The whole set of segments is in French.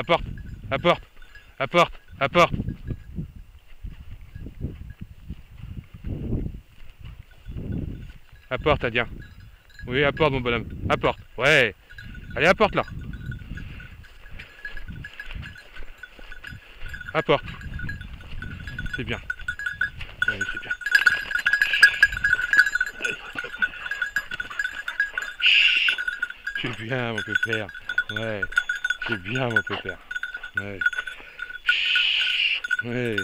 Apporte, apporte, apporte, apporte. Apporte, Adrien. Oui, apporte, mon bonhomme. Apporte. Ouais. Allez, apporte là. Apporte. C'est bien. Oui, c'est bien. C'est bien, mon pépère. Ouais. C'est bien, mon pépère. Ouais. Ouais.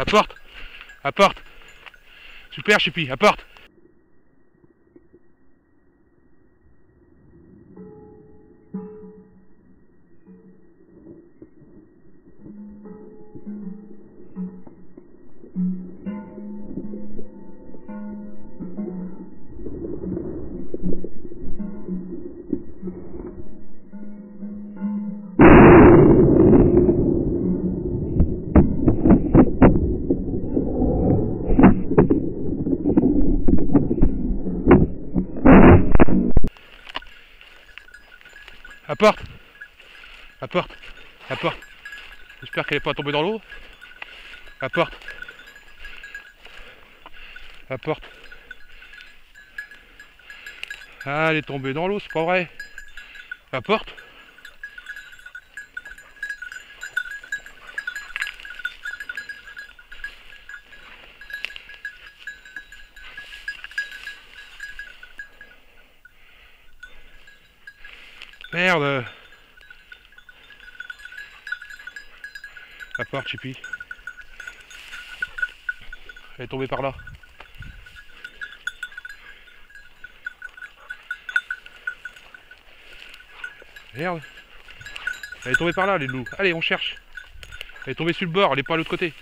Apporte Super Chippy, apporte Apporte Apporte Apporte J'espère qu'elle n'est pas tombée dans l'eau. Apporte Apporte Ah, elle est tombée dans l'eau, c'est pas vrai. Apporte Merde Apporte, Chippy. Elle est tombée par là. Merde. Elle est tombée par là, les loups. Allez, on cherche. Elle est tombée sur le bord, elle est pas à l'autre côté.